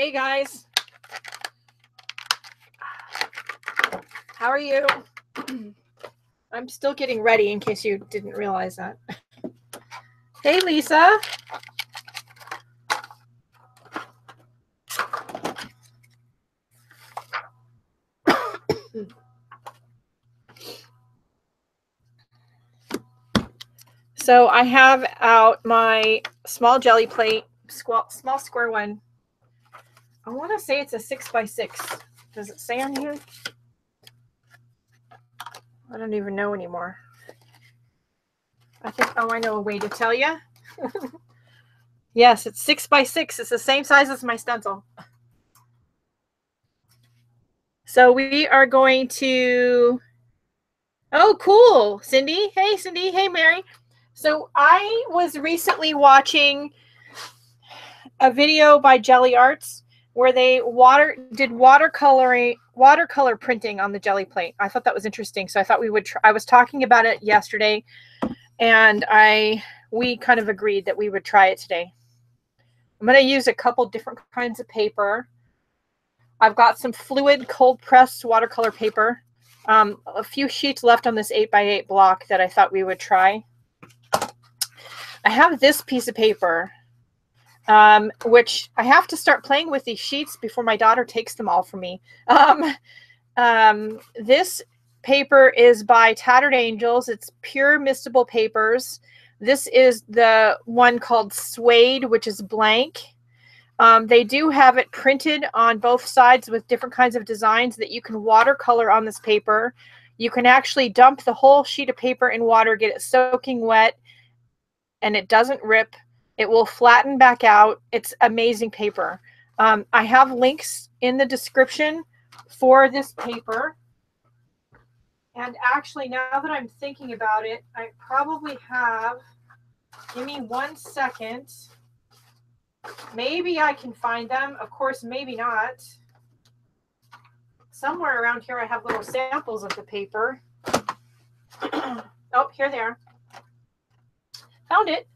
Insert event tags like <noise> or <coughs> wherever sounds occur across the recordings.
Hey guys. How are you? <clears throat> I'm still getting ready in case you didn't realize that. <laughs> Hey Lisa. <coughs> So I have out my small Gelli plate, small square one. I want to say it's a six by six. Does it say on here? I don't even know anymore. I think, oh, I know a way to tell you. <laughs> yes, it's six by six. It's the same size as my stencil. So we are going to, oh, cool. Cindy. Hey, Cindy. Hey, Mary. So I was recently watching a video by Gelli Arts where they water did watercoloring watercolor printing on the Gelli plate. I thought that was interesting. So I thought we would try, I was talking about it yesterday and I we kind of agreed that we would try it today. I'm going to use a couple different kinds of paper. I've got some fluid cold pressed watercolor paper. Um, a few sheets left on this 8 by 8 block that I thought we would try. I have this piece of paper, um, which I have to start playing with these sheets before my daughter takes them all from me. Um, um, this paper is by Tattered Angels. It's pure mistable papers. This is the one called Suede, which is blank. Um, they do have it printed on both sides with different kinds of designs that you can watercolor on this paper. You can actually dump the whole sheet of paper in water, get it soaking wet, and it doesn't rip. It will flatten back out. It's amazing paper. Um, I have links in the description for this paper. And actually, now that I'm thinking about it, I probably have, give me one second. Maybe I can find them. Of course, maybe not. Somewhere around here, I have little samples of the paper. <clears throat> oh, here they are. Found it.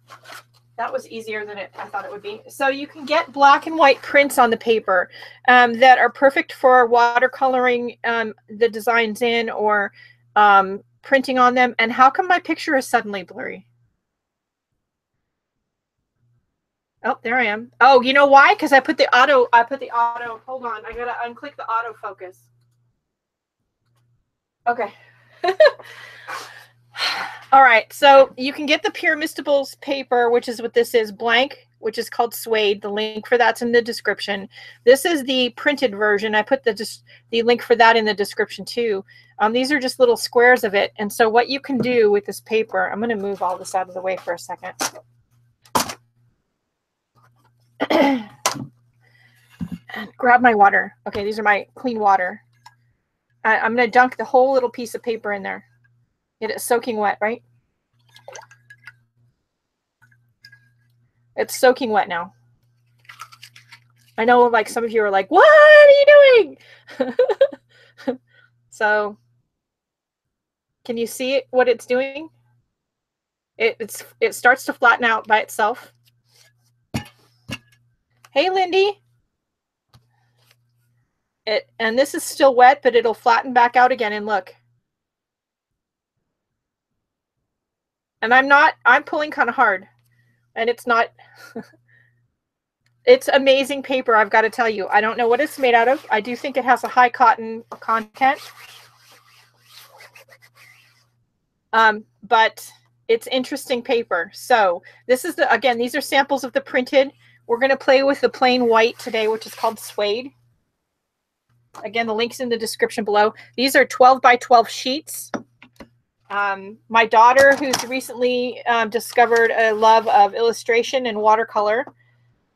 That was easier than it, I thought it would be. So you can get black and white prints on the paper um, that are perfect for watercoloring um, the designs in or um, printing on them. And how come my picture is suddenly blurry? Oh, there I am. Oh, you know why? Because I put the auto, I put the auto, hold on. I got to unclick the autofocus. Okay. <laughs> All right, so you can get the Pure Mistables paper, which is what this is, blank, which is called Suede. The link for that's in the description. This is the printed version. I put the just the link for that in the description too. Um, these are just little squares of it. And so what you can do with this paper, I'm going to move all this out of the way for a second. <clears throat> grab my water. Okay, these are my clean water. I, I'm going to dunk the whole little piece of paper in there. It soaking wet, right? It's soaking wet now. I know like some of you are like, what are you doing? <laughs> so can you see what it's doing? It, it's, it starts to flatten out by itself. Hey, Lindy. It, and this is still wet, but it'll flatten back out again and look. And I'm not, I'm pulling kind of hard and it's not, <laughs> it's amazing paper. I've got to tell you, I don't know what it's made out of. I do think it has a high cotton content. Um, but it's interesting paper. So this is the, again, these are samples of the printed. We're going to play with the plain white today, which is called suede. Again, the link's in the description below. These are 12 by 12 sheets. Um, my daughter, who's recently um, discovered a love of illustration and watercolor,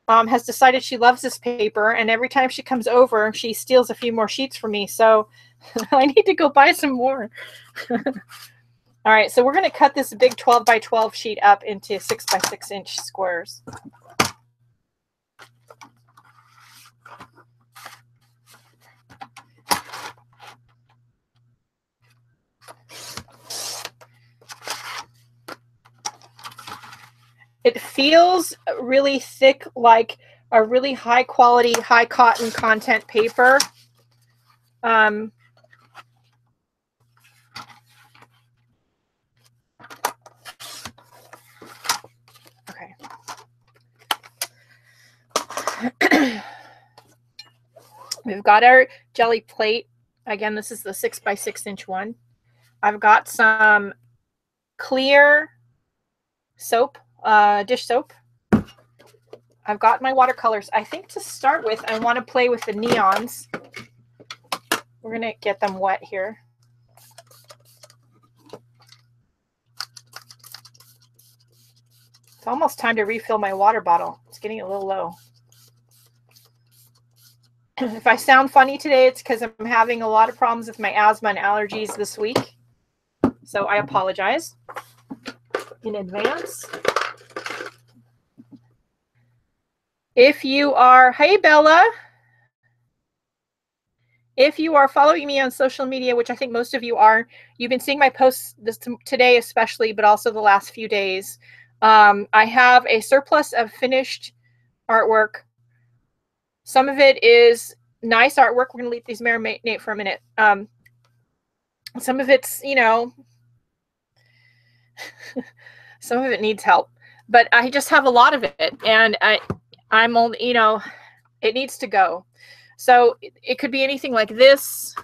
um, has decided she loves this paper. And every time she comes over, she steals a few more sheets from me. So <laughs> I need to go buy some more. <laughs> All right, so we're going to cut this big 12 by 12 sheet up into 6 by 6 inch squares. It feels really thick, like a really high quality, high cotton content paper. Um, okay. <clears throat> We've got our Gelli plate. Again, this is the six by six inch one. I've got some clear soap, uh, dish soap. I've got my watercolors. I think to start with, I want to play with the neons. We're going to get them wet here. It's almost time to refill my water bottle. It's getting a little low. <clears throat> if I sound funny today, it's because I'm having a lot of problems with my asthma and allergies this week. So I apologize in advance. If you are, hey Bella, if you are following me on social media, which I think most of you are, you've been seeing my posts this today, especially, but also the last few days. Um, I have a surplus of finished artwork some of it is nice artwork. We're going to leave these marinate for a minute. Um, some of it's, you know, <laughs> some of it needs help, but I just have a lot of it, and I, I'm only, you know, it needs to go. So it, it could be anything like this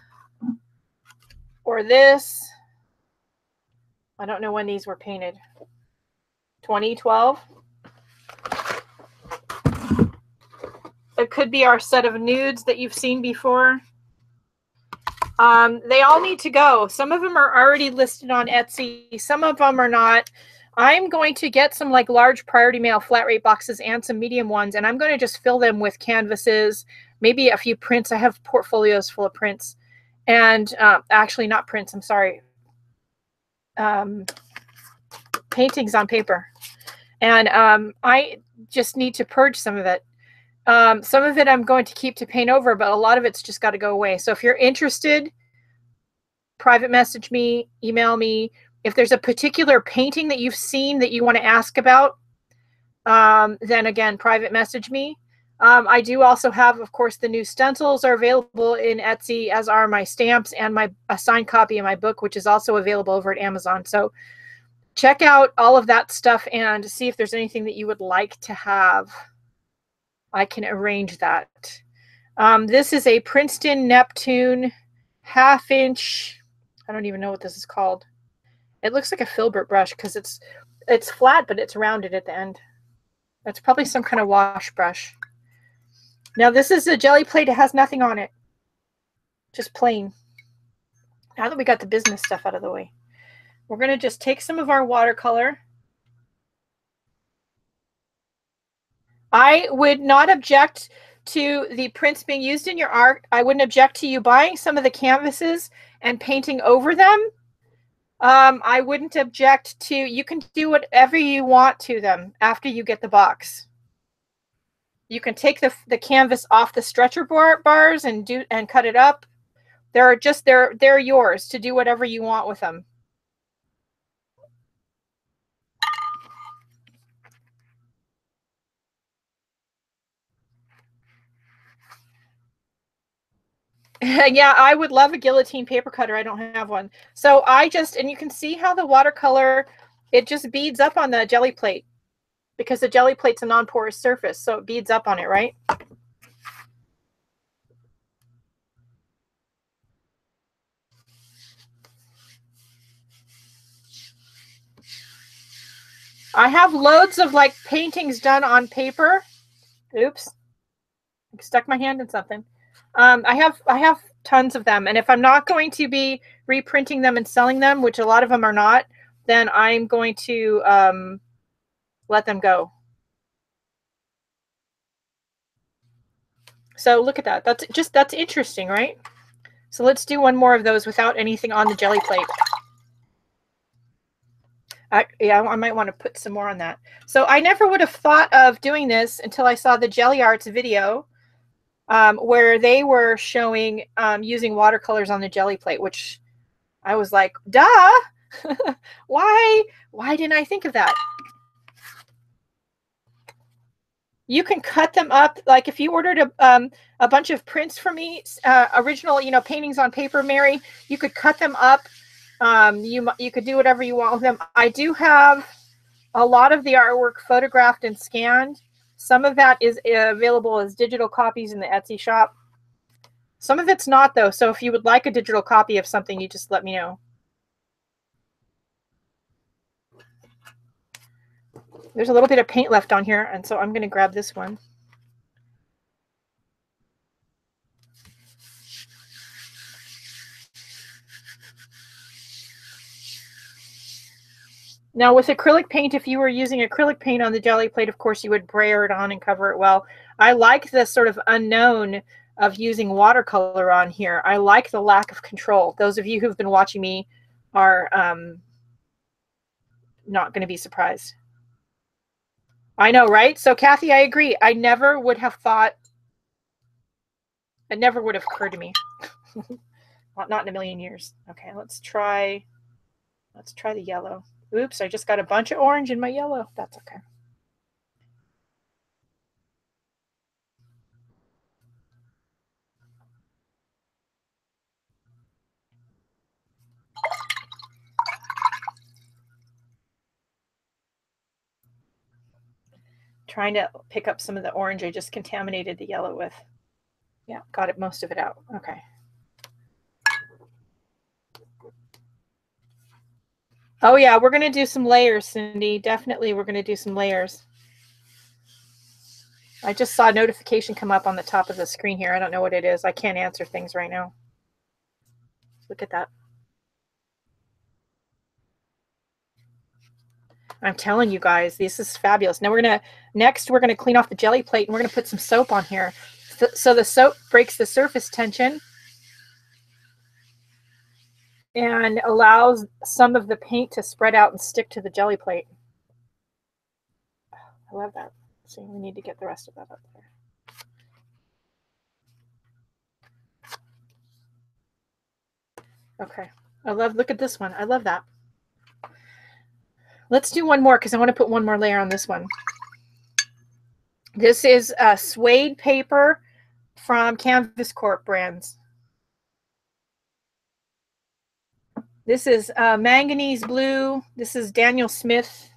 or this. I don't know when these were painted. 2012. It could be our set of nudes that you've seen before. Um, they all need to go. Some of them are already listed on Etsy. Some of them are not. I'm going to get some like large priority mail flat rate boxes and some medium ones, and I'm going to just fill them with canvases, maybe a few prints. I have portfolios full of prints, and uh, actually not prints. I'm sorry, um, paintings on paper, and um, I just need to purge some of it. Um, some of it I'm going to keep to paint over, but a lot of it's just got to go away. So if you're interested, private message me, email me. If there's a particular painting that you've seen that you want to ask about, um, then again, private message me. Um, I do also have, of course, the new stencils are available in Etsy, as are my stamps and my a signed copy of my book, which is also available over at Amazon. So check out all of that stuff and see if there's anything that you would like to have. I can arrange that. Um, this is a Princeton Neptune half inch. I don't even know what this is called. It looks like a filbert brush because it's it's flat, but it's rounded at the end. That's probably some kind of wash brush. Now this is a Gelli plate. It has nothing on it. Just plain. Now that we got the business stuff out of the way, we're going to just take some of our watercolor I would not object to the prints being used in your art. I wouldn't object to you buying some of the canvases and painting over them. Um, I wouldn't object to, you can do whatever you want to them after you get the box. You can take the, the canvas off the stretcher bar, bars and do and cut it up. They're just, they're, they're yours to do whatever you want with them. <laughs> yeah, I would love a guillotine paper cutter. I don't have one. So I just, and you can see how the watercolor, it just beads up on the Gelli plate because the Gelli plate's a non-porous surface. So it beads up on it, right? I have loads of like paintings done on paper. Oops. I stuck my hand in something. Um, I have I have tons of them, and if I'm not going to be reprinting them and selling them, which a lot of them are not, then I'm going to um, let them go. So look at that. That's just that's interesting, right? So let's do one more of those without anything on the Gelli plate. I, yeah, I might want to put some more on that. So I never would have thought of doing this until I saw the Gelli Arts video um, where they were showing um, using watercolors on the Gelli plate, which I was like, duh, <laughs> why, why didn't I think of that? you can cut them up like if you ordered a, um, a bunch of prints from me uh, original you know paintings on paper mary you could cut them up um, you you could do whatever you want with them. I do have a lot of the artwork photographed and scanned some of that is uh, available as digital copies in the etsy shop some of it's not though so if you would like a digital copy of something you just let me know There's a little bit of paint left on here, and so I'm going to grab this one. Now with acrylic paint, if you were using acrylic paint on the Gelli plate, of course you would brayer it on and cover it well. I like the sort of unknown of using watercolor on here. I like the lack of control. Those of you who've been watching me are um, not going to be surprised. I know, right? So, Kathy, I agree. I never would have thought, it never would have occurred to me. <laughs> not, not in a million years. Okay, let's try, let's try the yellow. Oops, I just got a bunch of orange in my yellow. That's okay. trying to pick up some of the orange I just contaminated the yellow with. Yeah, got it most of it out. Okay. Oh yeah, we're going to do some layers, Cindy. Definitely we're going to do some layers. I just saw a notification come up on the top of the screen here. I don't know what it is. I can't answer things right now. Look at that. I'm telling you guys, this is fabulous. Now we're to, next we're going to clean off the Gelli plate and we're going to put some soap on here. So the soap breaks the surface tension and allows some of the paint to spread out and stick to the Gelli plate. I love that. See, we need to get the rest of that up there. Okay. I love, look at this one. I love that. Let's do one more because I want to put one more layer on this one. This is a suede paper from Canvas Corp brands. This is uh, manganese blue. This is Daniel Smith.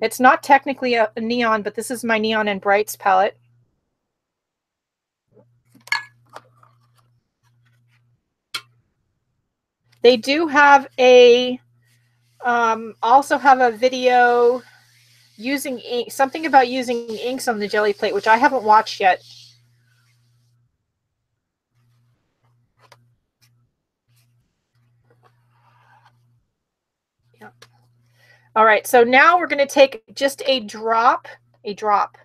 It's not technically a, a neon, but this is my Neon and Brights palette. They do have a um, also have a video using ink, something about using inks on the Gelli plate, which I haven't watched yet. Yeah. All right, so now we're going to take just a drop, a drop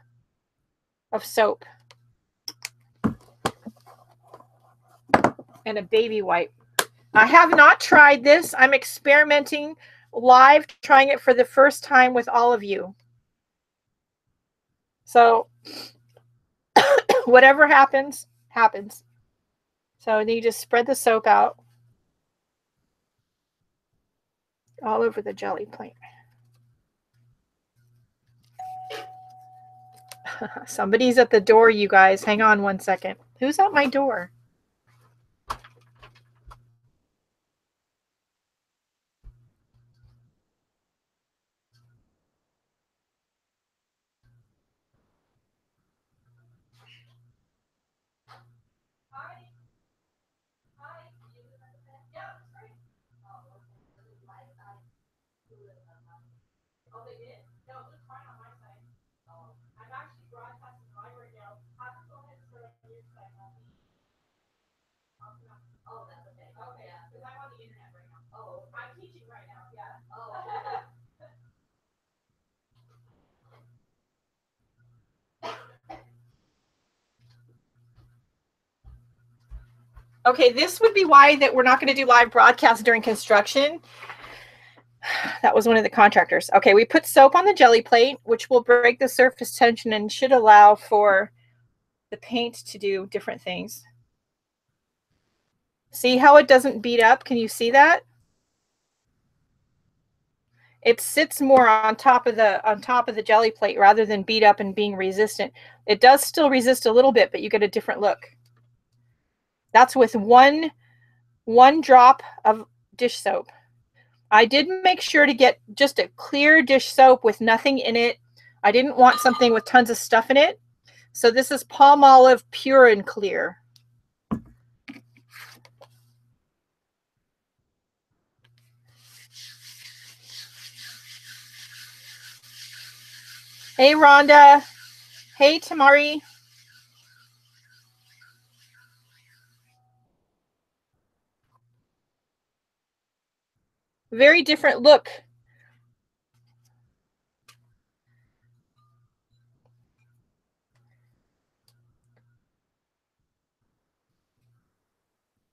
of soap and a baby wipe. I have not tried this. I'm experimenting live trying it for the first time with all of you. So <coughs> whatever happens, happens. So you just spread the soap out all over the Gelli plate. <laughs> Somebody's at the door, you guys. Hang on one second. Who's at my door? Okay, this would be why that we're not going to do live broadcast during construction. <sighs> That was one of the contractors. Okay, we put soap on the Gelli plate, which will break the surface tension and should allow for the paint to do different things. See how it doesn't beat up? Can you see that? it sits more on top of the on top of the Gelli plate rather than beat up and being resistant. It does still resist a little bit, but you get a different look. That's with one one drop of dish soap. I did make sure to get just a clear dish soap with nothing in it. I didn't want something with tons of stuff in it. So this is Palmolive Pure and Clear. Hey, Rhonda. Hey, Tamari. Very different look.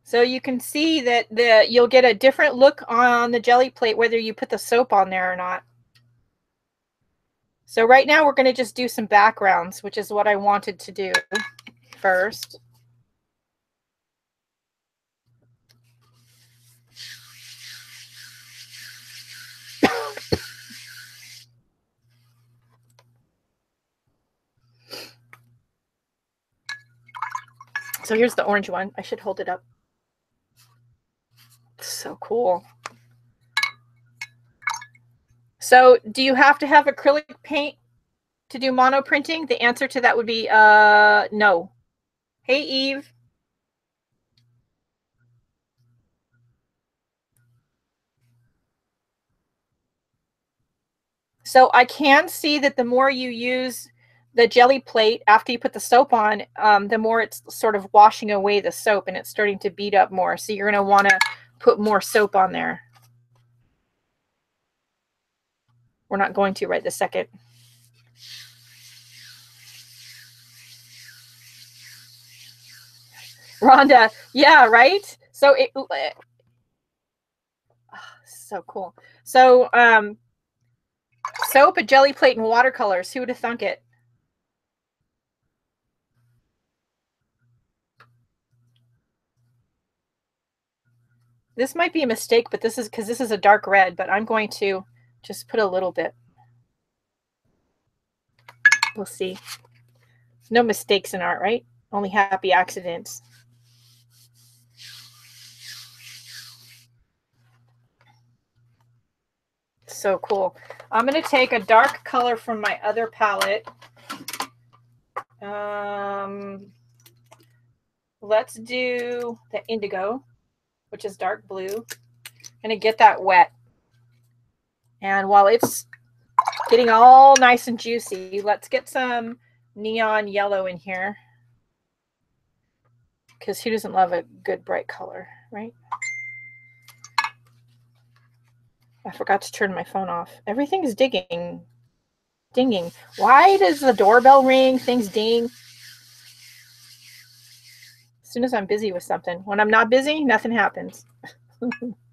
So you can see that the you'll get a different look on the Gelli plate whether you put the soap on there or not. So right now we're going to just do some backgrounds, which is what I wanted to do first. So here's the orange one. I should hold it up. So cool. So do you have to have acrylic paint to do mono printing? The answer to that would be uh, no. Hey, Eve. So I can see that the more you use the Gelli plate after you put the soap on, um, the more it's sort of washing away the soap and it's starting to beat up more. So you're going to want to put more soap on there. We're not going to right this second. Rhonda, yeah, right? So it, oh, so cool. So um, soap, a Gelli plate, and watercolors. Who would have thunk it? This might be a mistake, but this is because this is a dark red, but I'm going to just put a little bit. We'll see. No mistakes in art, right? Only happy accidents. So cool. I'm going to take a dark color from my other palette. Um, let's do the indigo, which is dark blue. I'm going to get that wet. And while it's getting all nice and juicy, let's get some neon yellow in here. Because who doesn't love a good bright color, right? I forgot to turn my phone off. Everything is digging. Dinging. Why does the doorbell ring? Things ding. As soon as I'm busy with something. When I'm not busy, nothing happens. <laughs>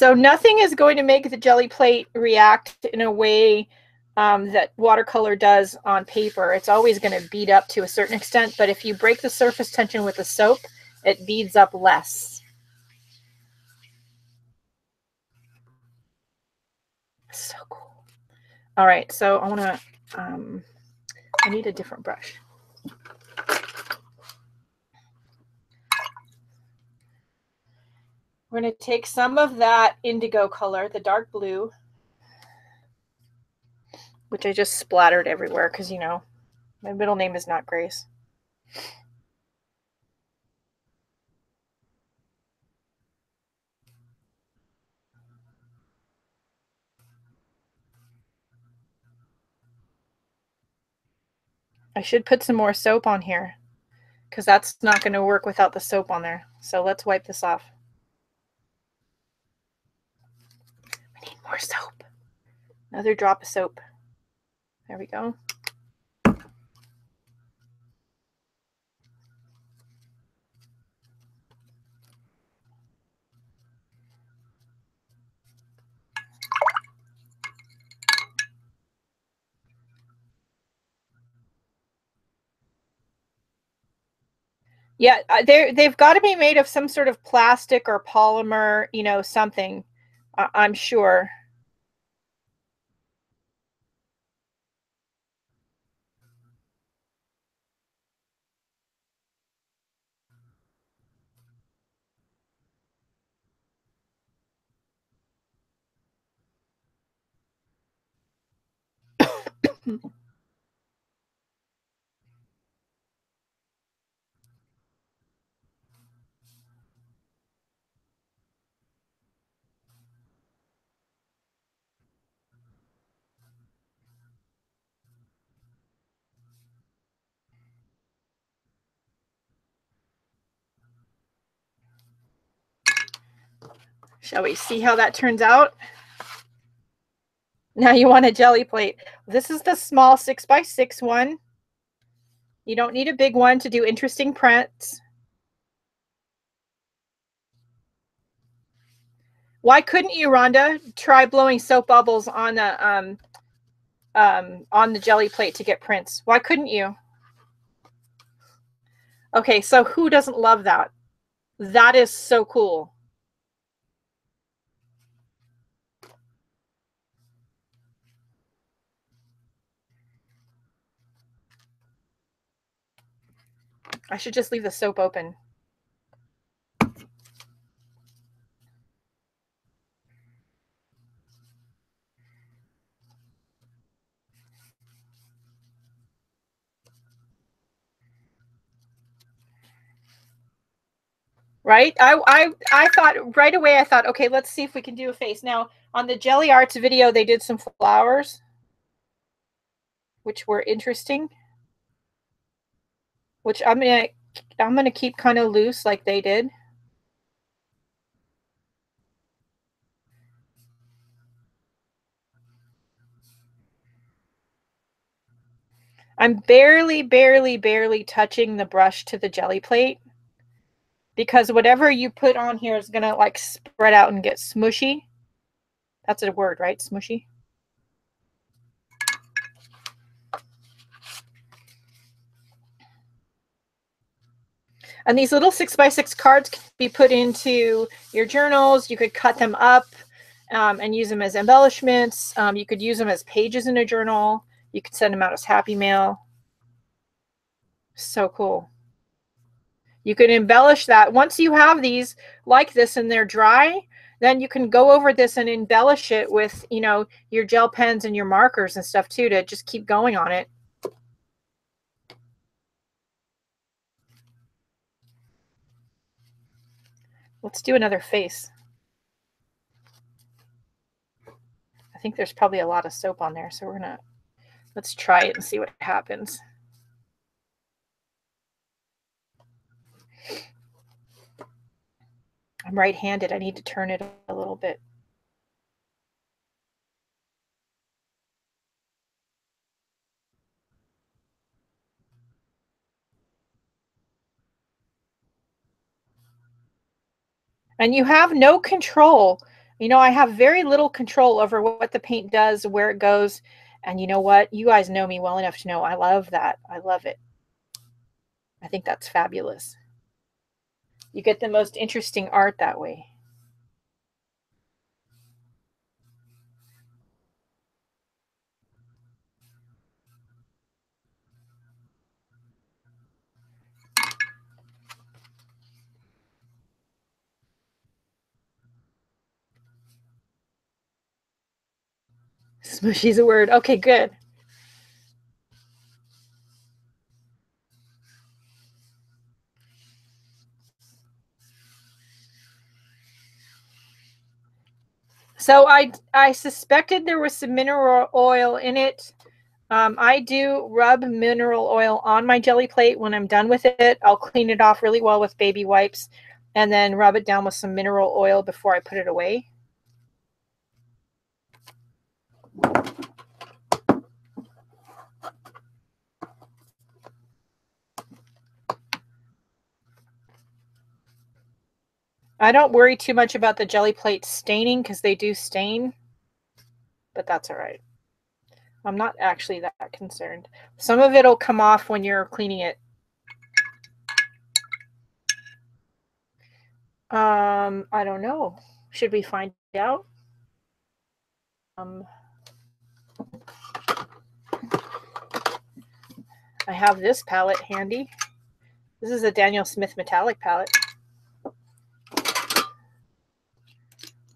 So nothing is going to make the Gelli plate react in a way um, that watercolor does on paper. It's always going to bead up to a certain extent, but if you break the surface tension with the soap, it beads up less. So cool. All right, so I want to, um, I need a different brush. We're going to take some of that indigo color, the dark blue, which I just splattered everywhere because, you know, my middle name is not Grace. I should put some more soap on here because that's not going to work without the soap on there. So let's wipe this off. I need more soap. Another drop of soap. There we go. Yeah, uh, they they've got to be made of some sort of plastic or polymer, you know, something uh, I'm sure. Shall we see how that turns out? Now you want a Gelli plate. This is the small six by six one. You don't need a big one to do interesting prints. Why couldn't you, Rhonda, try blowing soap bubbles on the um, um, on the Gelli plate to get prints? Why couldn't you? Okay, so who doesn't love that? That is so cool. I should just leave the soap open. right? I, I, I thought right away, I thought, okay, let's see if we can do a face. Now, on the Gelli Arts video, they did some flowers, which were interesting, which I'm to, I'm to keep kind of loose like they did. I'm barely, barely, barely touching the brush to the Gelli plate because whatever you put on here is going to like spread out and get smushy. That's a word, right? Smushy. And these little six by six cards can be put into your journals. You could cut them up um, and use them as embellishments. Um, you could use them as pages in a journal. You could send them out as happy mail. So cool. You can embellish that. Once you have these like this and they're dry, then you can go over this and embellish it with, you know, your gel pens and your markers and stuff too to just keep going on it. Let's do another face. I think there's probably a lot of soap on there, so we're gonna let's try it and see what happens. I'm right-handed. I need to turn it a little bit. And you have no control. You know, I have very little control over what the paint does, where it goes. And you know what? You guys know me well enough to know I love that. I love it. I think that's fabulous. You get the most interesting art that way. Smushy's a word. Okay, good. So I I suspected there was some mineral oil in it. Um, I do rub mineral oil on my Gelli plate when I'm done with it. I'll clean it off really well with baby wipes and then rub it down with some mineral oil before I put it away. I don't worry too much about the Gelli plate staining because they do stain, but that's all right. I'm not actually that concerned. Some of it will come off when you're cleaning it. Um, I don't know. Should we find out? Um, I have this palette handy. This is a Daniel Smith metallic palette.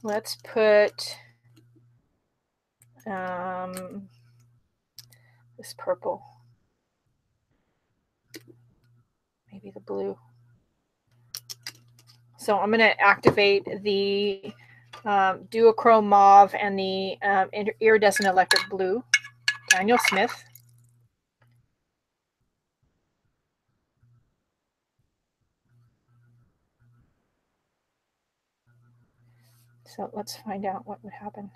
Let's put um, this purple. Maybe the blue. So I'm going to activate the um, duochrome mauve and the um, iridescent electric blue. Daniel Smith. So let's find out what would happen.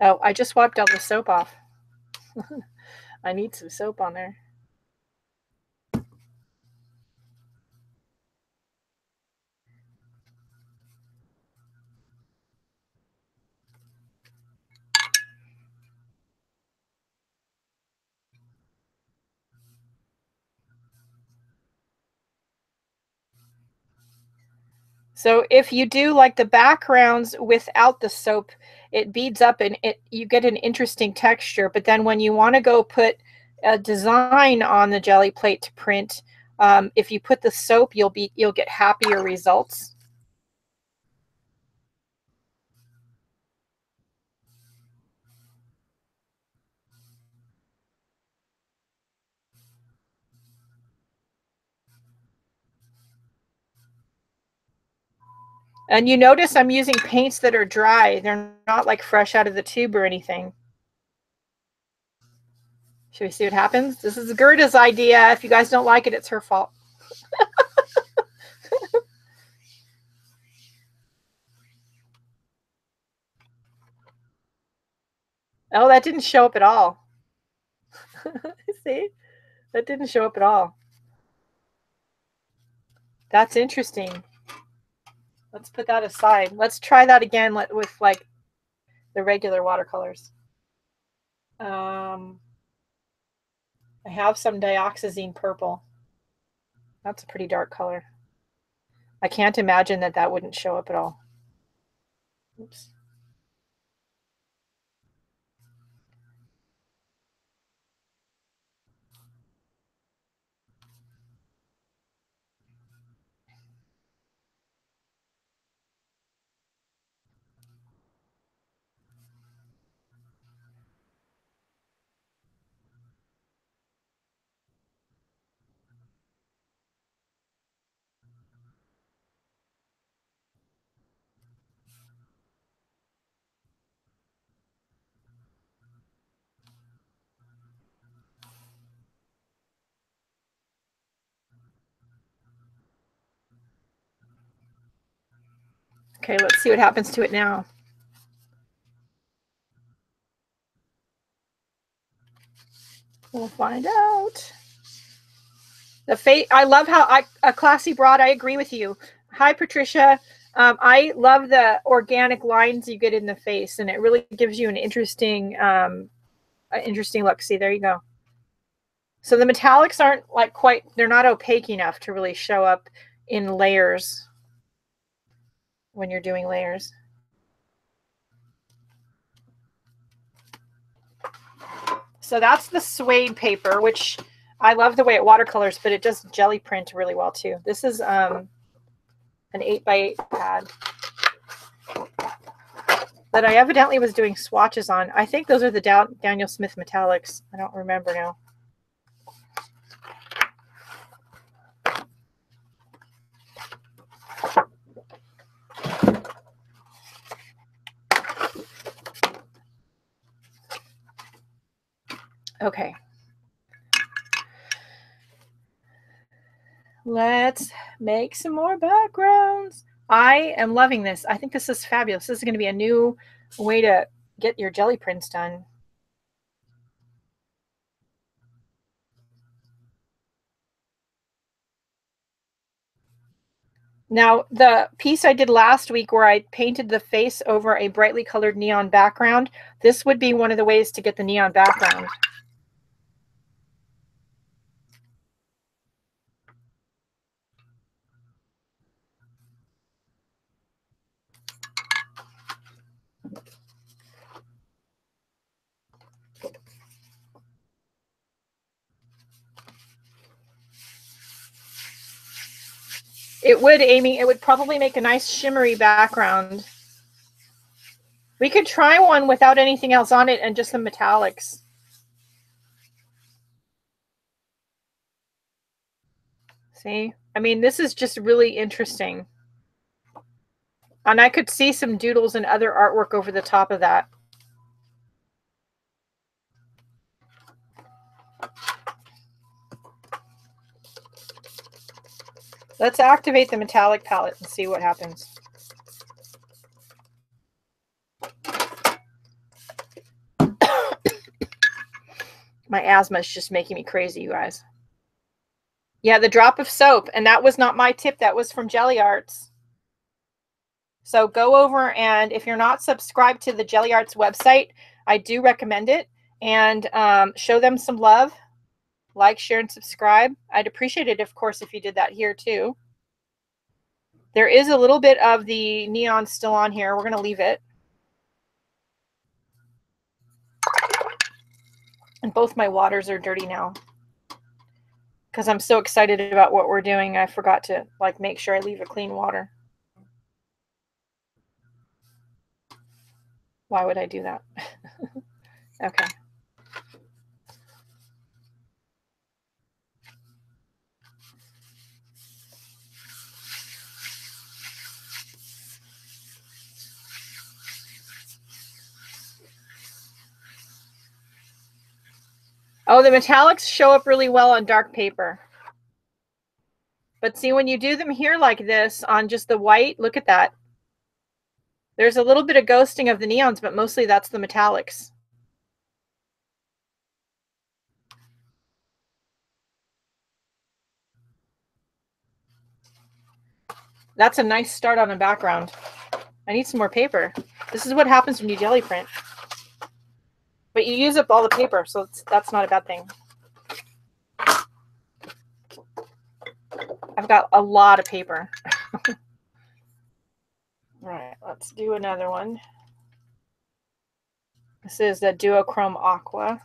Oh, I just wiped all the soap off. <laughs> I need some soap on there. So if you do like the backgrounds without the soap, it beads up and it you get an interesting texture. But then when you want to go put a design on the Gelli plate to print, um, if you put the soap, you'll be you'll get happier results. And you notice I'm using paints that are dry. They're not like fresh out of the tube or anything. Should we see what happens? This is Gerda's idea. If you guys don't like it, it's her fault. <laughs> oh, that didn't show up at all. <laughs> see? That didn't show up at all. That's interesting. Let's put that aside. Let's try that again with like the regular watercolors. Um, I have some dioxazine purple. That's a pretty dark color. I can't imagine that that wouldn't show up at all. Oops. Okay, let's see what happens to it now. We'll find out. The fate. I love how I a classy broad. I agree with you. Hi, Patricia. Um, I love the organic lines you get in the face, and it really gives you an interesting, um, interesting look. See, there you go. So the metallics aren't like quite. They're not opaque enough to really show up in layers when you're doing layers. So that's the suede paper, which I love the way it watercolors, but it does jelly print really well too. This is um, an 8 by 8 pad that I evidently was doing swatches on. I think those are the Daniel Smith metallics. I don't remember now. Okay. Let's make some more backgrounds. I am loving this. I think this is fabulous. This is going to be a new way to get your jelly prints done. Now, the piece I did last week where I painted the face over a brightly colored neon background, this would be one of the ways to get the neon background. It would, Amy. It would probably make a nice shimmery background. We could try one without anything else on it and just the metallics. See? I mean, this is just really interesting. And I could see some doodles and other artwork over the top of that. Let's activate the metallic palette and see what happens. <coughs> My asthma is just making me crazy, you guys. Yeah, the drop of soap. And that was not my tip. That was from Gelli Arts. So go over and if you're not subscribed to the Gelli Arts website, I do recommend it and um, show them some love. Like, share, and subscribe. I'd appreciate it, of course, if you did that here too. There is a little bit of the neon still on here. We're going to leave it. And both my waters are dirty now. Because I'm so excited about what we're doing, I forgot to like make sure I leave a clean water. Why would I do that? <laughs> okay. Oh, the metallics show up really well on dark paper. But see, when you do them here like this on just the white, look at that. There's a little bit of ghosting of the neons, but mostly that's the metallics. That's a nice start on a background. I need some more paper. This is what happens when you jelly print. But you use up all the paper, so that's not a bad thing. I've got a lot of paper. <laughs> all right, let's do another one. This is the Duochrome Aqua.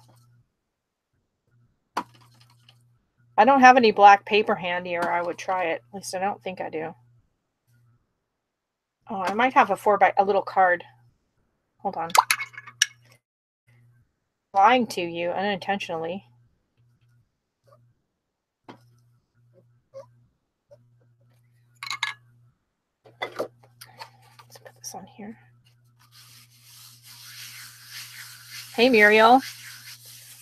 I don't have any black paper handy or I would try it. At least I don't think I do. Oh, I might have a four by a little card. Hold on lying to you unintentionally. Let's put this on here. Hey, Muriel.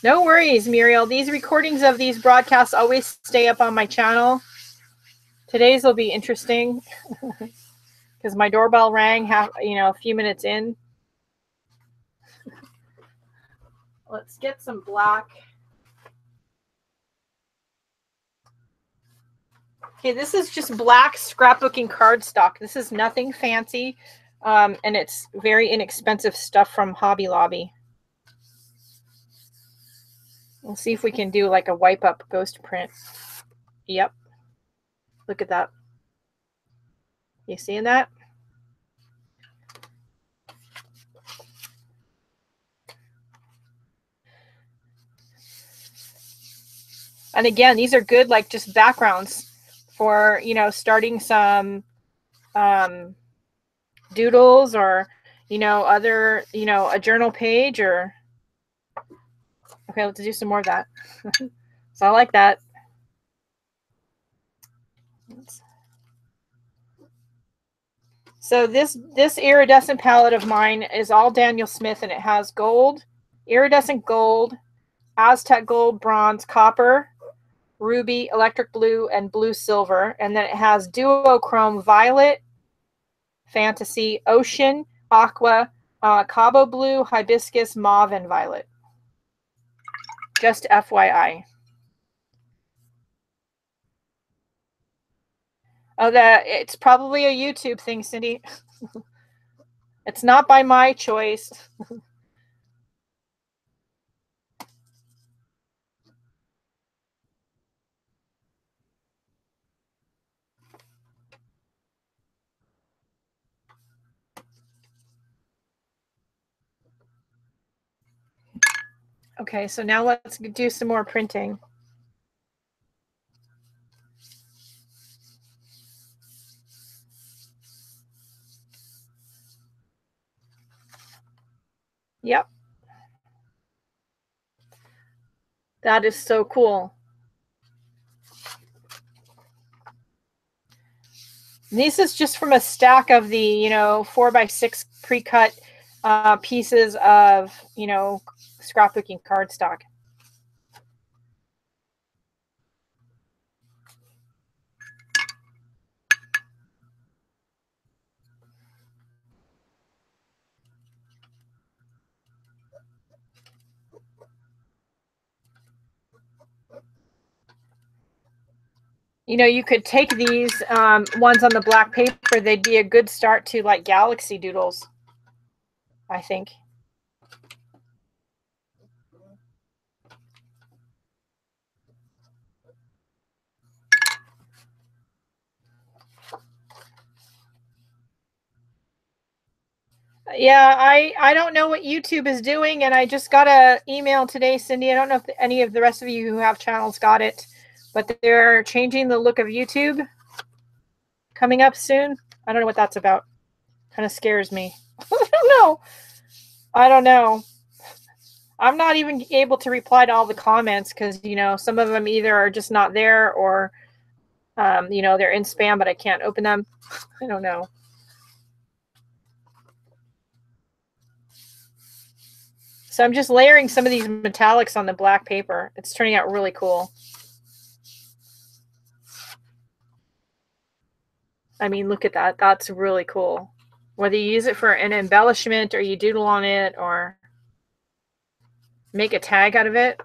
No worries, Muriel. These recordings of these broadcasts always stay up on my channel. Today's will be interesting <laughs> because my doorbell rang half, you know, a few minutes in. Let's get some black. Okay, this is just black scrapbooking cardstock. This is nothing fancy, um, and it's very inexpensive stuff from Hobby Lobby. We'll see if we can do like a wipe up ghost print. Yep. Look at that. You seeing that? And again these are good like just backgrounds for you know starting some um, doodles or you know other you know a journal page or okay let's do some more of that. <laughs> So i like that. So this this iridescent palette of mine is all daniel smith and it has gold iridescent gold aztec gold bronze copper ruby, electric blue, and blue silver. And then it has duochrome violet, fantasy, ocean, aqua, uh, cabo blue, hibiscus, mauve, and violet. Just FYI. Oh, that it's probably a YouTube thing, Cindy. <laughs> it's not by my choice. <laughs> Okay, so now let's do some more printing. Yep. That is so cool. This is just from a stack of the, you know, four by six pre-cut uh, pieces of, you know, scrapbooking cardstock. you know, you could take these um, ones on the black paper. They'd be a good start to like galaxy doodles, I think. Yeah, I I don't know what YouTube is doing, and I just got a email today, Cindy. I don't know if any of the rest of you who have channels got it but they're changing the look of YouTube coming up soon. I don't know what that's about. Kind of scares me. I don't know. I don't know. I'm not even able to reply to all the comments because, you know, some of them either are just not there or, um, you know, they're in spam, but I can't open them. I don't know. So I'm just layering some of these metallics on the black paper. It's turning out really cool. I mean, look at that. That's really cool. Whether you use it for an embellishment or you doodle on it or make a tag out of it.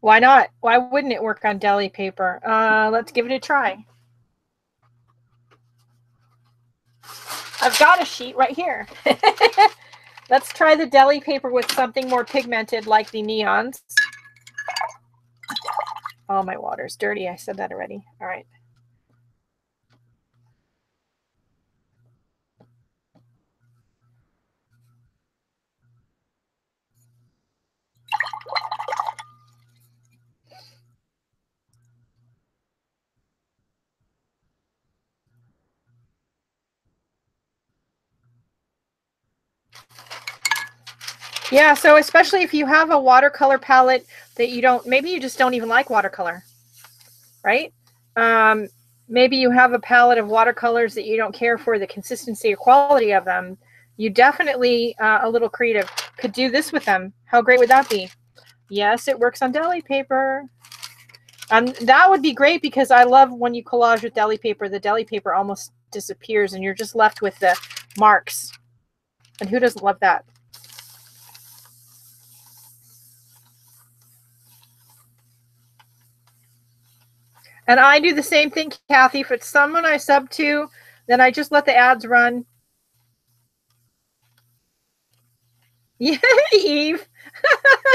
Why not? Why wouldn't it work on deli paper? Uh, let's give it a try. I've got a sheet right here. <laughs> Let's try the deli paper with something more pigmented like the neons. Oh, my water's dirty. I said that already. All right. Yeah, so especially if you have a watercolor palette that you don't, maybe you just don't even like watercolor, right? Um, maybe you have a palette of watercolors that you don't care for the consistency or quality of them. You definitely, uh, a little creative, could do this with them. How great would that be? Yes, it works on deli paper. And that would be great because I love when you collage with deli paper, the deli paper almost disappears and you're just left with the marks. And who doesn't love that? And I do the same thing, Kathy. If it's someone I sub to, then I just let the ads run. <laughs> Yeah, Eve. <laughs>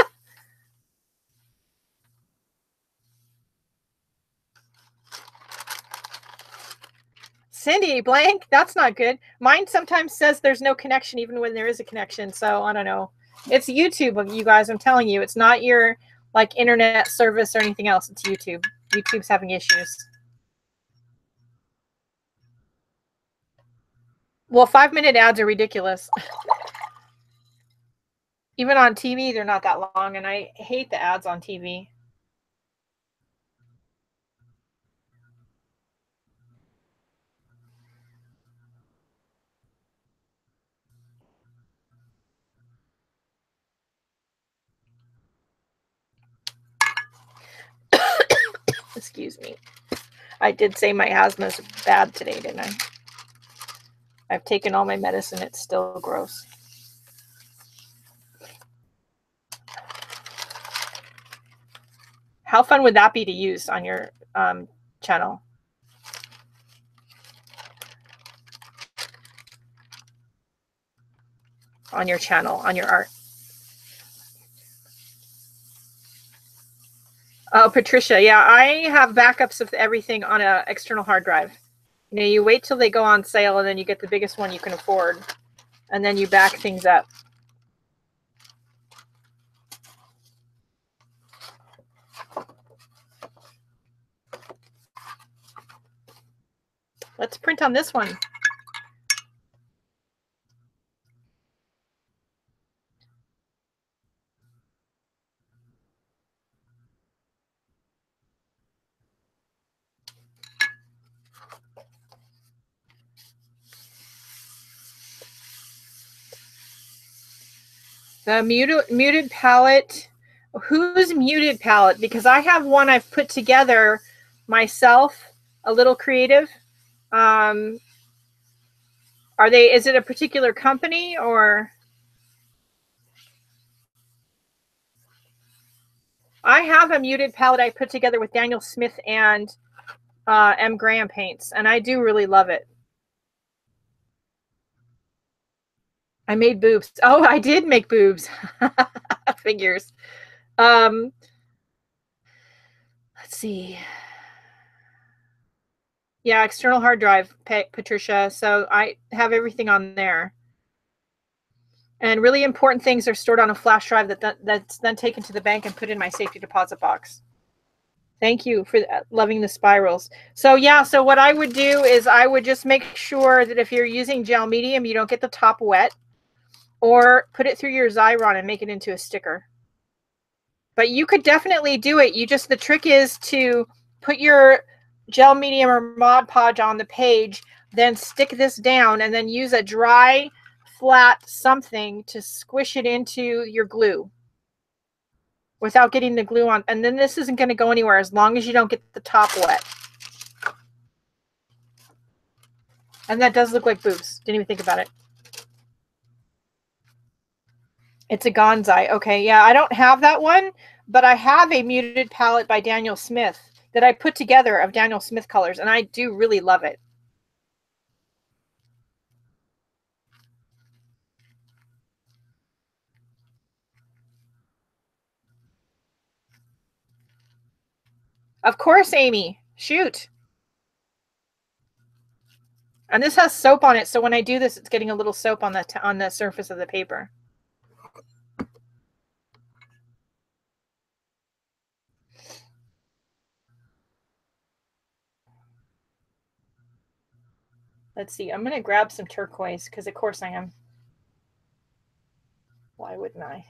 Cindy, blank. That's not good. Mine sometimes says there's no connection even when there is a connection. So I don't know. It's YouTube, you guys. I'm telling you, it's not your like internet service or anything else. It's YouTube. YouTube's having issues. Well, five minute ads are ridiculous. <laughs> Even on TV, they're not that long, and I hate the ads on TV. Excuse me. I did say my asthma's bad today, didn't I? I've taken all my medicine. It's still gross. How fun would that be to use on your um, channel? On your channel, on your art. Oh, Patricia, yeah, I have backups of everything on an external hard drive. You know, you wait till they go on sale and then you get the biggest one you can afford and then you back things up. Let's print on this one. The muted muted palette. Who's muted palette? Because I have one I've put together myself, a little creative. Um, are they? Is it a particular company or? I have a muted palette I put together with Daniel Smith and uh, M. Graham paints, and I do really love it. I made boobs. Oh, I did make boobs. <laughs> Figures. Um, let's see. Yeah, external hard drive, Patricia. So I have everything on there. And really important things are stored on a flash drive that, that that's then taken to the bank and put in my safety deposit box. Thank you for uh, loving the spirals. So yeah, so what I would do is I would just make sure that if you're using gel medium, you don't get the top wet or put it through your Xyron and make it into a sticker. But you could definitely do it. You just, the trick is to put your gel medium or Mod Podge on the page, then stick this down and then use a dry, flat something to squish it into your glue without getting the glue on. And then this isn't going to go anywhere as long as you don't get the top wet. And that does look like boobs. Didn't even think about it. It's a Gonzai. Okay, yeah, I don't have that one, but I have a muted palette by Daniel Smith that I put together of Daniel Smith colors, and I do really love it. Of course, Amy. Shoot. And this has soap on it, so when I do this, it's getting a little soap on the on the surface of the paper. Let's see. I'm going to grab some turquoise because of course I am. Why wouldn't I?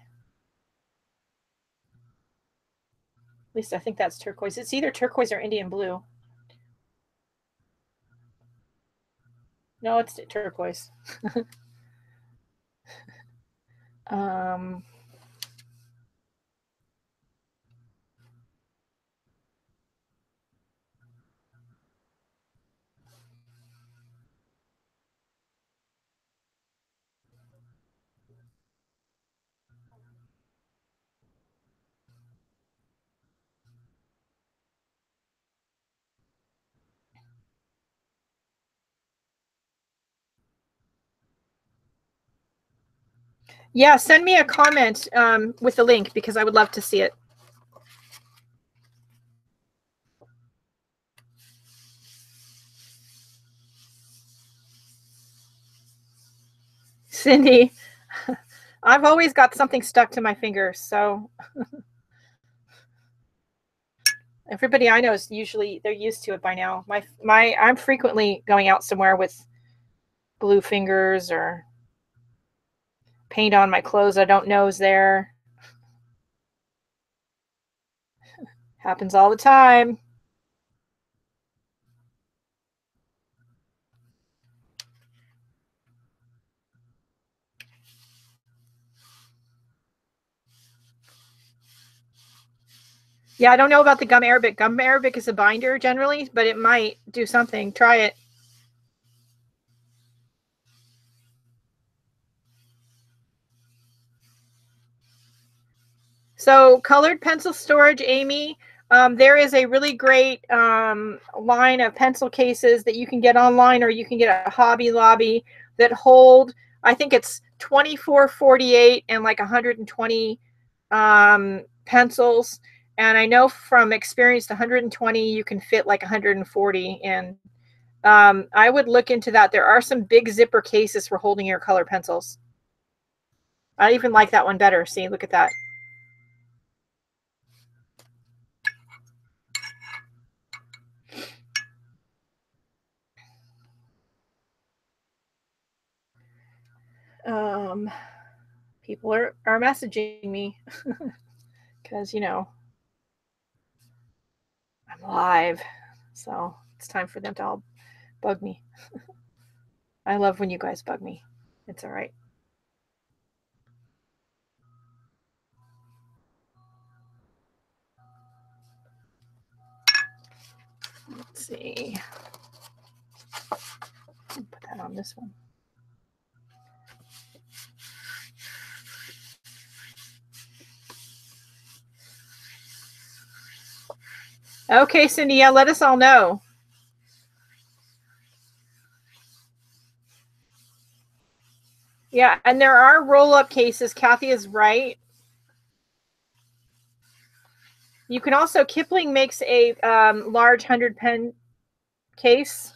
At least I think that's turquoise. It's either turquoise or Indian blue. No, it's turquoise. <laughs> um, Yeah, send me a comment um, with the link because I would love to see it. Cindy, <laughs> I've always got something stuck to my fingers, so <laughs> everybody I know is usually they're used to it by now. My my I'm frequently going out somewhere with blue fingers or paint on my clothes I don't know is there. <laughs> Happens all the time. Yeah, I don't know about the gum arabic. Gum arabic is a binder generally, but it might do something. Try it. So colored pencil storage, Amy, um, there is a really great um, line of pencil cases that you can get online or you can get a Hobby Lobby that hold, I think it's 24, 48 and like 120 um, pencils. And I know from experience, 120, you can fit like 140 in. Um, I would look into that. There are some big zipper cases for holding your color pencils. I even like that one better. See, look at that. Um, people are, are messaging me <laughs> because, you know, I'm live. So it's time for them to all bug me. <laughs> I love when you guys bug me. It's all right. Let's see. Put that on this one. Okay, Cindy, yeah, let us all know. Yeah, and there are roll up cases. Kathy is right. You can also, Kipling makes a um, large 100 pen case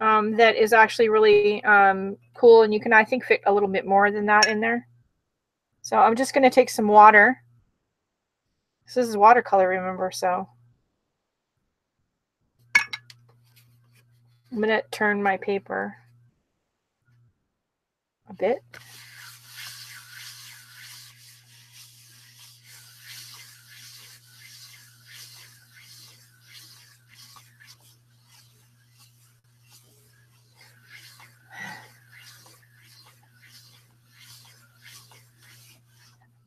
um, that is actually really um, cool. And you can, I think, fit a little bit more than that in there. So I'm just going to take some water. This is watercolor, remember, so. I'm going to turn my paper a bit.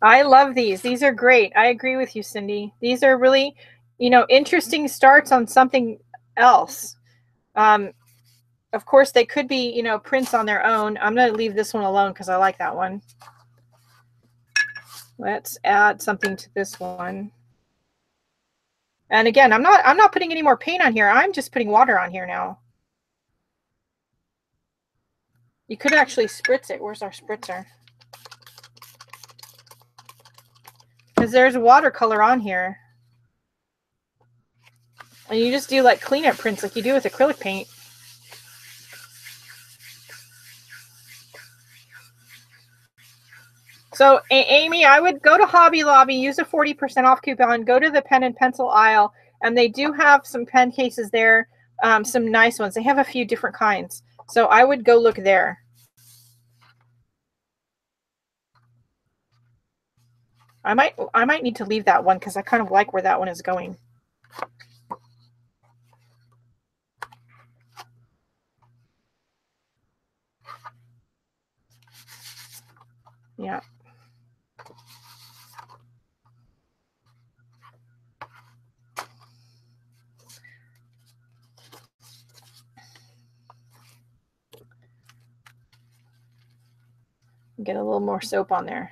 I love these. These are great. I agree with you, Cindy. These are really, you know, interesting starts on something else. Um, of course, they could be, you know, prints on their own. I'm going to leave this one alone because I like that one. Let's add something to this one. And again, I'm not I'm not putting any more paint on here. I'm just putting water on here now. You could actually spritz it. Where's our spritzer? Because there's watercolor on here. And you just do like cleanup prints like you do with acrylic paint. So, Amy, I would go to Hobby Lobby, use a 40% off coupon, go to the pen and pencil aisle, and they do have some pen cases there, um, some nice ones. They have a few different kinds. So, I would go look there. I might I might need to leave that one because I kind of like where that one is going. Yeah. Get a little more soap on there.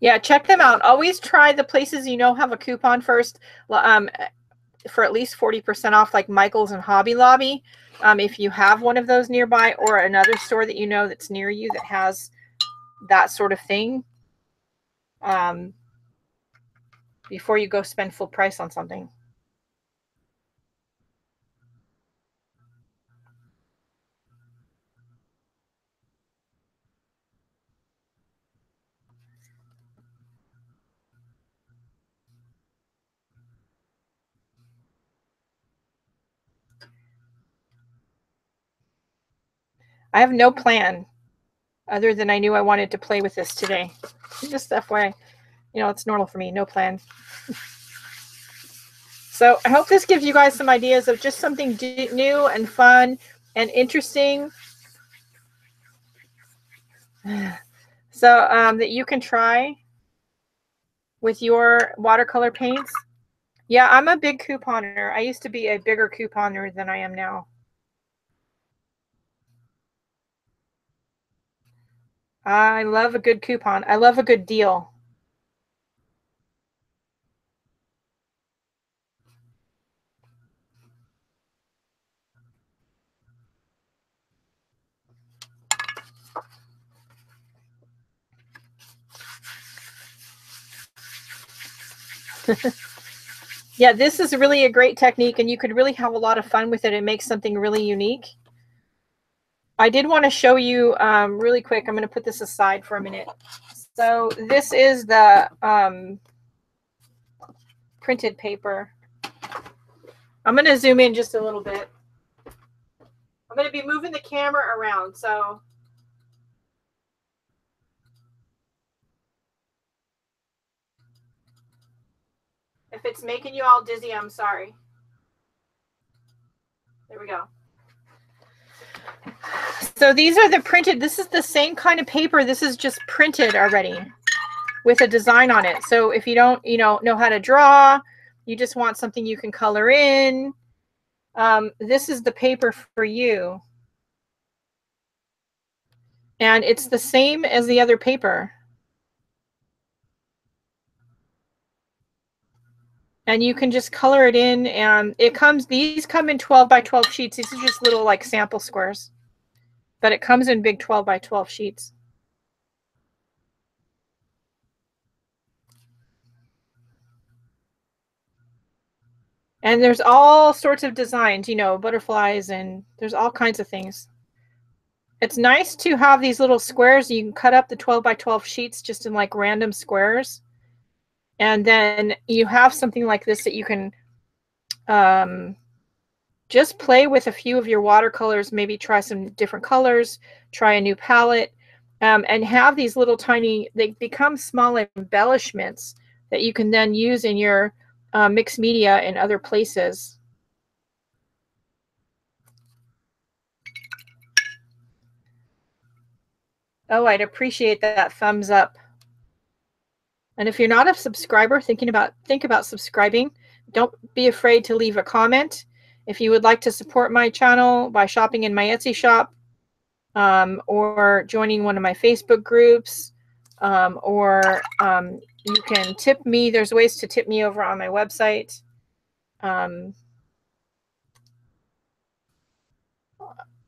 Yeah, check them out. Always try the places you know have a coupon first um, for at least 40% off, like Michael's and Hobby Lobby. Um, if you have one of those nearby or another store that you know that's near you that has that sort of thing um, before you go spend full price on something. I have no plan other than I knew I wanted to play with this today. Just FYI, you know, it's normal for me, no plan. so I hope this gives you guys some ideas of just something new and fun and interesting. <sighs> So um, that you can try with your watercolor paints. Yeah, I'm a big couponer. I used to be a bigger couponer than I am now. I love a good coupon. I love a good deal. <laughs> yeah, this is really a great technique and you could really have a lot of fun with it It makes something really unique. I did want to show you um, really quick. I'm going to put this aside for a minute. So this is the um, printed paper. I'm going to zoom in just a little bit. I'm going to be moving the camera around, so if it's making you all dizzy, I'm sorry. There we go. So these are the printed, this is the same kind of paper. This is just printed already with a design on it. So if you don't, you know, know how to draw, you just want something you can color in, um, this is the paper for you. And it's the same as the other paper. And you can just color it in and it comes, these come in 12 by 12 sheets. These are just little like sample squares, but it comes in big 12 by 12 sheets. And there's all sorts of designs, you know, butterflies and there's all kinds of things. It's nice to have these little squares. You can cut up the 12 by 12 sheets just in like random squares. And then you have something like this that you can um, just play with a few of your watercolors, maybe try some different colors, try a new palette, um, and have these little tiny, they become small embellishments that you can then use in your uh, mixed media and other places. Oh, I'd appreciate that thumbs up. And if you're not a subscriber, thinking about think about subscribing, don't be afraid to leave a comment. If you would like to support my channel by shopping in my Etsy shop, um, or joining one of my Facebook groups, um, or um, you can tip me. There's ways to tip me over on my website. Um,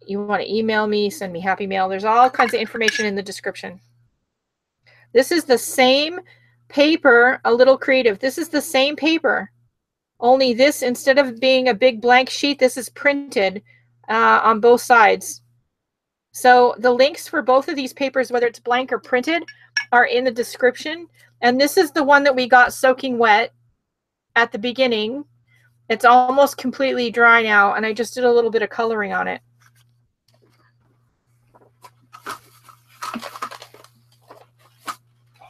you want to email me, send me happy mail. There's all kinds of information in the description. This is the same paper, a little creative. This is the same paper, only this, instead of being a big blank sheet, this is printed uh, on both sides. So the links for both of these papers, whether it's blank or printed, are in the description. And this is the one that we got soaking wet at the beginning. It's almost completely dry now, and I just did a little bit of coloring on it.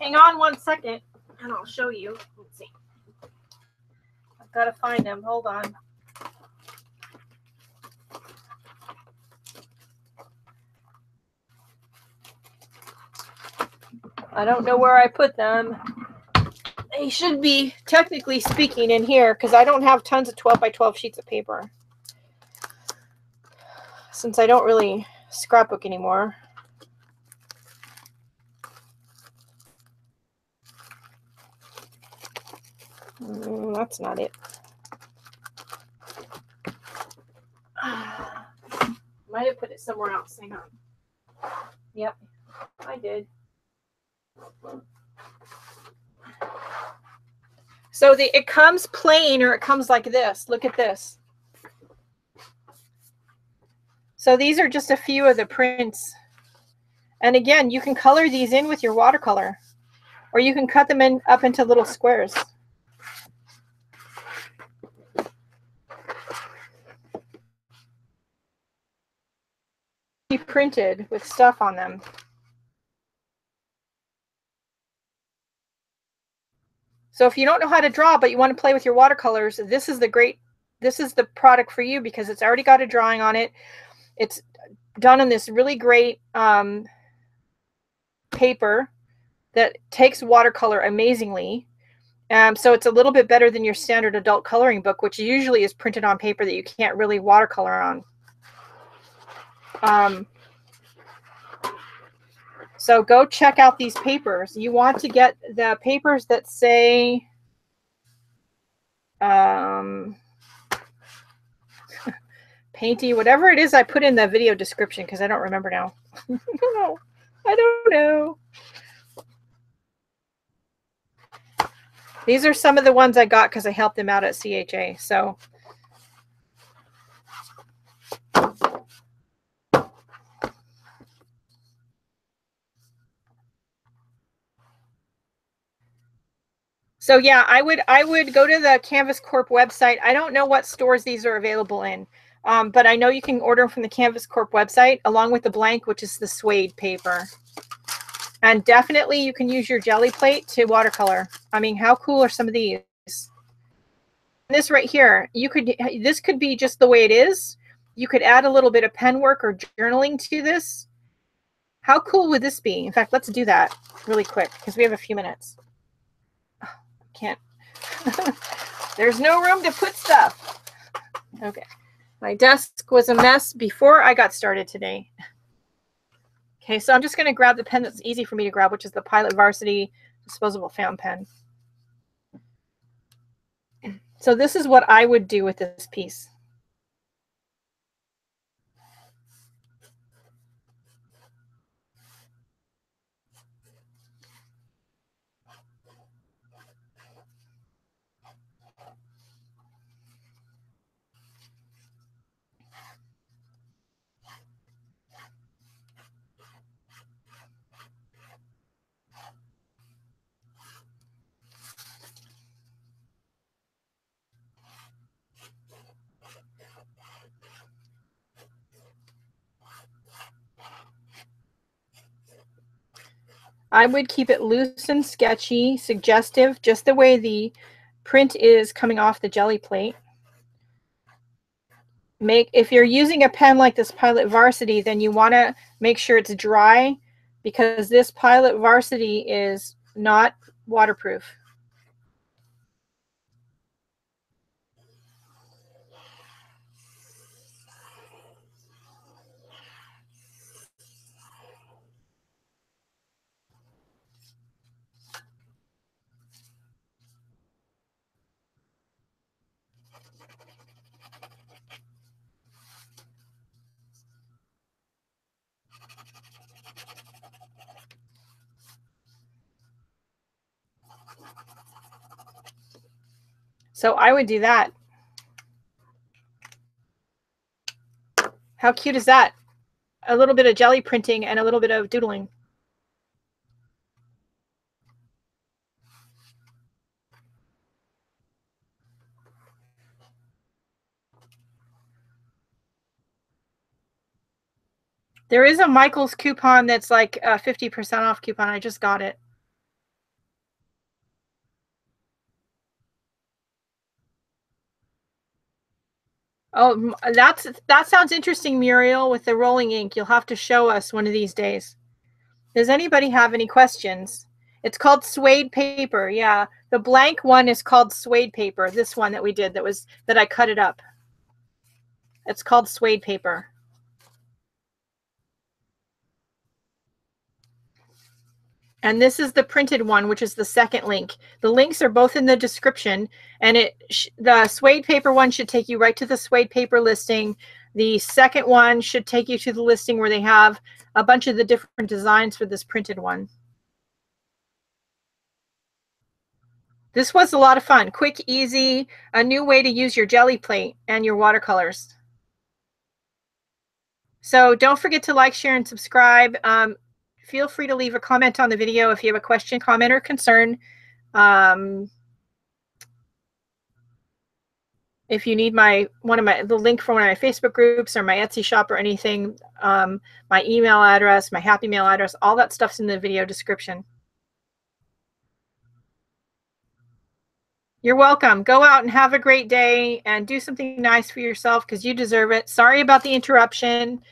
Hang on one second, and I'll show you. Let's see. I've got to find them. Hold on. I don't know where I put them. They should be, technically speaking, in here because I don't have tons of 12 by 12 sheets of paper. Since I don't really scrapbook anymore. Mm, that's not it. <sighs> Might have put it somewhere else. Hang on. Yep, I did. So the it comes plain or it comes like this. Look at this. So these are just a few of the prints. And again, you can color these in with your watercolor or you can cut them in up into little squares. Printed with stuff on them. So if you don't know how to draw, but you want to play with your watercolors, this is the great, this is the product for you because it's already got a drawing on it. It's done on this really great um, paper that takes watercolor amazingly. Um, so it's a little bit better than your standard adult coloring book, which usually is printed on paper that you can't really watercolor on. Um, so go check out these papers. You want to get the papers that say um, <laughs> painty, whatever it is I put in the video description because I don't remember now. <laughs> I don't know. These are some of the ones I got because I helped them out at CHA. So So yeah, I would I would go to the Canvas Corp website. I don't know what stores these are available in, um, but I know you can order them from the Canvas Corp website along with the blank, which is the suede paper. And definitely you can use your Gelli plate to watercolor. I mean, how cool are some of these? This right here, you could this could be just the way it is. You could add a little bit of pen work or journaling to this. How cool would this be? In fact, let's do that really quick because we have a few minutes. Can't. <laughs> There's no room to put stuff. Okay. My desk was a mess before I got started today. Okay, so I'm just going to grab the pen that's easy for me to grab, which is the Pilot Varsity disposable fountain pen. So this is what I would do with this piece. I would keep it loose and sketchy, suggestive, just the way the print is coming off the Gelli plate. Make If you're using a pen like this Pilot Varsity, then you want to make sure it's dry because this Pilot Varsity is not waterproof. So I would do that. How cute is that? A little bit of jelly printing and a little bit of doodling. There is a Michael's coupon that's like a 50% off coupon. I just got it. Oh, that's that sounds interesting, Muriel, with the rolling ink. You'll have to show us one of these days. Does anybody have any questions? It's called suede paper. Yeah, the blank one is called suede paper. This one that we did that was that I cut it up. It's called suede paper. And this is the printed one, which is the second link. The links are both in the description. And it the suede paper one should take you right to the suede paper listing. The second one should take you to the listing where they have a bunch of the different designs for this printed one. This was a lot of fun. Quick, easy, a new way to use your Gelli plate and your watercolors. So don't forget to like, share, and subscribe. Um, feel free to leave a comment on the video if you have a question, comment, or concern. Um, if you need my one of my the link for one of my Facebook groups or my Etsy shop or anything, um, my email address, my happy mail address, all that stuff's in the video description. You're welcome. Go out and have a great day and do something nice for yourself because you deserve it. Sorry about the interruption.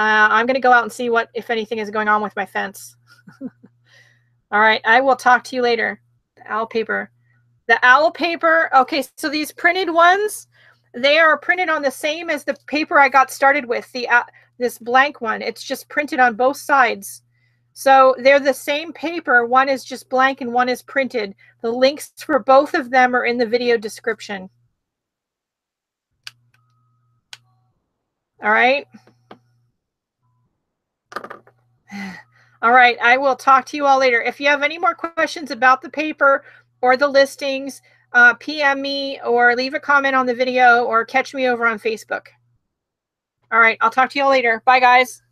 Uh, I'm going to go out and see what, if anything, is going on with my fence. <laughs> All right. I will talk to you later. The owl paper. The owl paper. Okay. So these printed ones, they are printed on the same as the paper I got started with, the uh, this blank one. It's just printed on both sides. So they're the same paper. One is just blank and one is printed. The links for both of them are in the video description. All right. All right, I will talk to you all later. If you have any more questions about the paper or the listings, uh, PM me or leave a comment on the video or catch me over on Facebook. All right, I'll talk to you all later. Bye, guys.